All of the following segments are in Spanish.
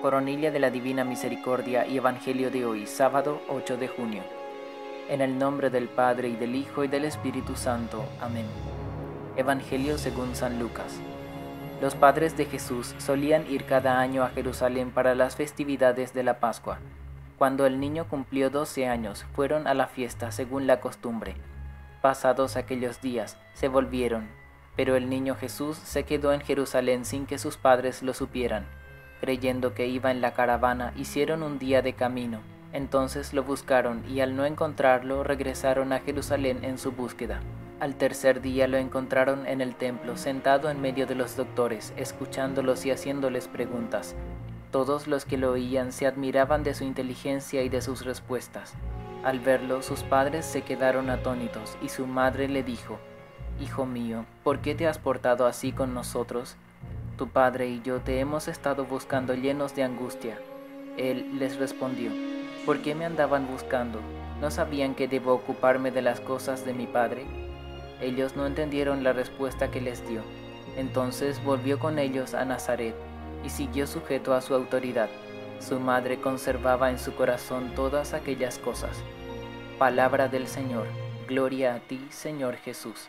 Coronilla de la Divina Misericordia y Evangelio de hoy, sábado 8 de junio. En el nombre del Padre y del Hijo y del Espíritu Santo. Amén. Evangelio según San Lucas. Los padres de Jesús solían ir cada año a Jerusalén para las festividades de la Pascua. Cuando el niño cumplió 12 años, fueron a la fiesta según la costumbre. Pasados aquellos días, se volvieron, pero el niño Jesús se quedó en Jerusalén sin que sus padres lo supieran creyendo que iba en la caravana, hicieron un día de camino. Entonces lo buscaron y al no encontrarlo regresaron a Jerusalén en su búsqueda. Al tercer día lo encontraron en el templo, sentado en medio de los doctores, escuchándolos y haciéndoles preguntas. Todos los que lo oían se admiraban de su inteligencia y de sus respuestas. Al verlo, sus padres se quedaron atónitos y su madre le dijo, Hijo mío, ¿por qué te has portado así con nosotros? Tu padre y yo te hemos estado buscando llenos de angustia. Él les respondió, ¿por qué me andaban buscando? ¿No sabían que debo ocuparme de las cosas de mi padre? Ellos no entendieron la respuesta que les dio. Entonces volvió con ellos a Nazaret y siguió sujeto a su autoridad. Su madre conservaba en su corazón todas aquellas cosas. Palabra del Señor. Gloria a ti, Señor Jesús.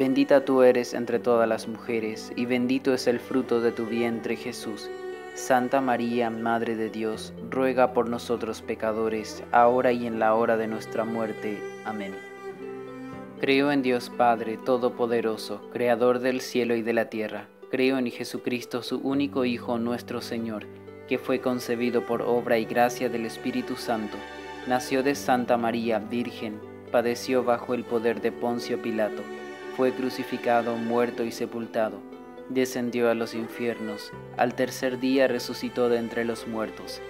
Bendita tú eres entre todas las mujeres, y bendito es el fruto de tu vientre Jesús. Santa María, Madre de Dios, ruega por nosotros pecadores, ahora y en la hora de nuestra muerte. Amén. Creo en Dios Padre Todopoderoso, Creador del cielo y de la tierra. Creo en Jesucristo, su único Hijo, nuestro Señor, que fue concebido por obra y gracia del Espíritu Santo. Nació de Santa María, Virgen, padeció bajo el poder de Poncio Pilato fue crucificado, muerto y sepultado, descendió a los infiernos, al tercer día resucitó de entre los muertos,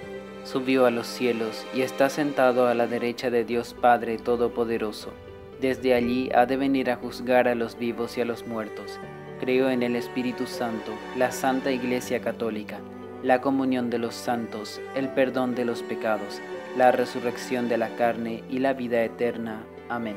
subió a los cielos y está sentado a la derecha de Dios Padre Todopoderoso. Desde allí ha de venir a juzgar a los vivos y a los muertos. Creo en el Espíritu Santo, la Santa Iglesia Católica, la comunión de los santos, el perdón de los pecados, la resurrección de la carne y la vida eterna. Amén.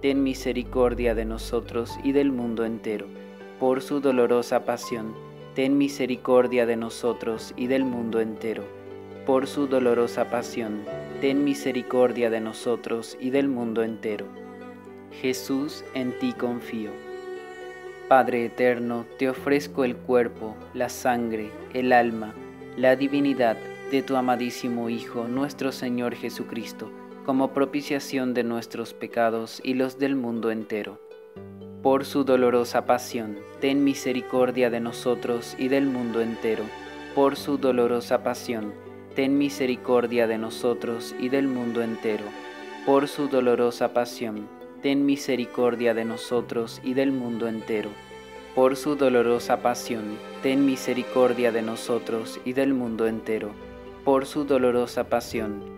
ten misericordia de nosotros y del mundo entero. Por su dolorosa pasión, ten misericordia de nosotros y del mundo entero. Por su dolorosa pasión, ten misericordia de nosotros y del mundo entero. Jesús, en ti confío. Padre eterno, te ofrezco el cuerpo, la sangre, el alma, la divinidad de tu amadísimo Hijo, nuestro Señor Jesucristo como propiciación de nuestros pecados y los del mundo entero. Por su dolorosa pasión, ten misericordia de nosotros y del mundo entero. Por su dolorosa pasión, ten misericordia de nosotros y del mundo entero. Por su dolorosa pasión, ten misericordia de nosotros y del mundo entero. Por su dolorosa pasión, ten misericordia de nosotros y del mundo entero. Por su dolorosa pasión,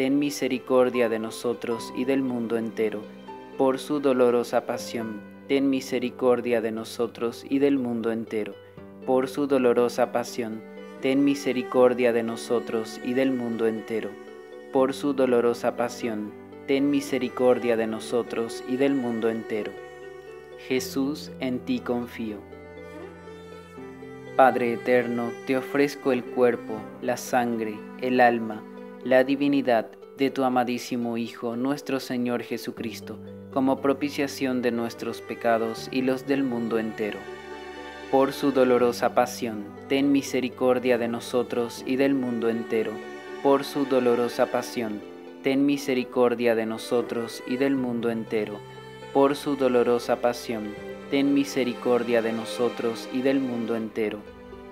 ten misericordia de nosotros y del mundo entero. Por su dolorosa pasión, ten misericordia de nosotros y del mundo entero. Por su dolorosa pasión, ten misericordia de nosotros y del mundo entero. Por su dolorosa pasión, ten misericordia de nosotros y del mundo entero. Jesús, en ti confío. Padre eterno, te ofrezco el cuerpo, la sangre, el alma, la divinidad de tu amadísimo Hijo, nuestro Señor Jesucristo, como propiciación de nuestros pecados y los del mundo entero. Por su dolorosa pasión, ten misericordia de nosotros y del mundo entero. Por su dolorosa pasión, ten misericordia de nosotros y del mundo entero. Por su dolorosa pasión, ten misericordia de nosotros y del mundo entero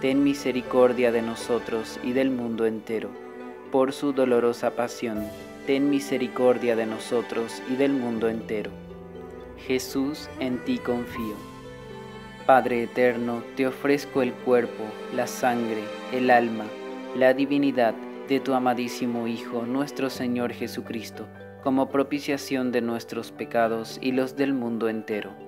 ten misericordia de nosotros y del mundo entero. Por su dolorosa pasión, ten misericordia de nosotros y del mundo entero. Jesús, en ti confío. Padre eterno, te ofrezco el cuerpo, la sangre, el alma, la divinidad de tu amadísimo Hijo, nuestro Señor Jesucristo, como propiciación de nuestros pecados y los del mundo entero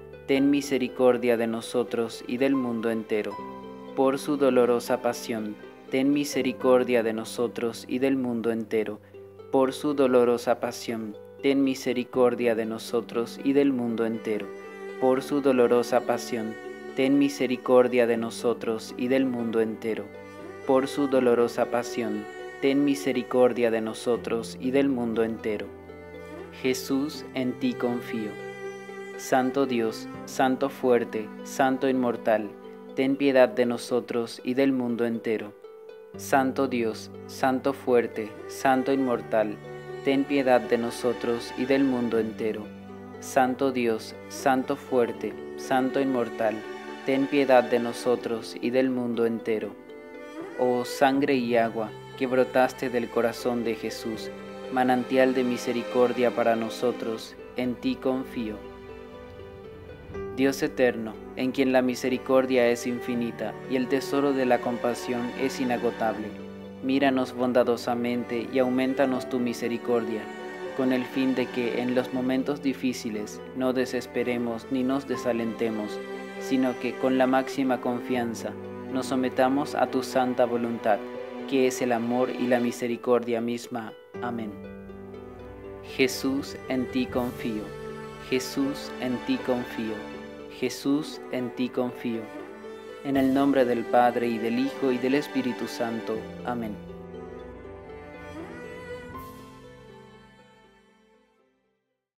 ten misericordia de nosotros y del mundo entero. Por su dolorosa pasión, ten misericordia de nosotros y del mundo entero. Por su dolorosa pasión, ten misericordia de nosotros y del mundo entero. Por su dolorosa pasión, ten misericordia de nosotros y del mundo entero. Por su dolorosa pasión, ten misericordia de nosotros y del mundo entero. Jesús, en ti confío. Santo Dios, Santo fuerte, Santo inmortal, ten piedad de nosotros y del mundo entero. Santo Dios, Santo fuerte, Santo inmortal, ten piedad de nosotros y del mundo entero. Santo Dios, Santo fuerte, Santo inmortal, ten piedad de nosotros y del mundo entero. Oh sangre y agua que brotaste del corazón de Jesús, manantial de misericordia para nosotros, en ti confío. Dios eterno, en quien la misericordia es infinita y el tesoro de la compasión es inagotable, míranos bondadosamente y aumentanos tu misericordia, con el fin de que en los momentos difíciles no desesperemos ni nos desalentemos, sino que con la máxima confianza nos sometamos a tu santa voluntad, que es el amor y la misericordia misma. Amén. Jesús, en ti confío. Jesús, en ti confío. Jesús, en ti confío. En el nombre del Padre y del Hijo y del Espíritu Santo. Amén.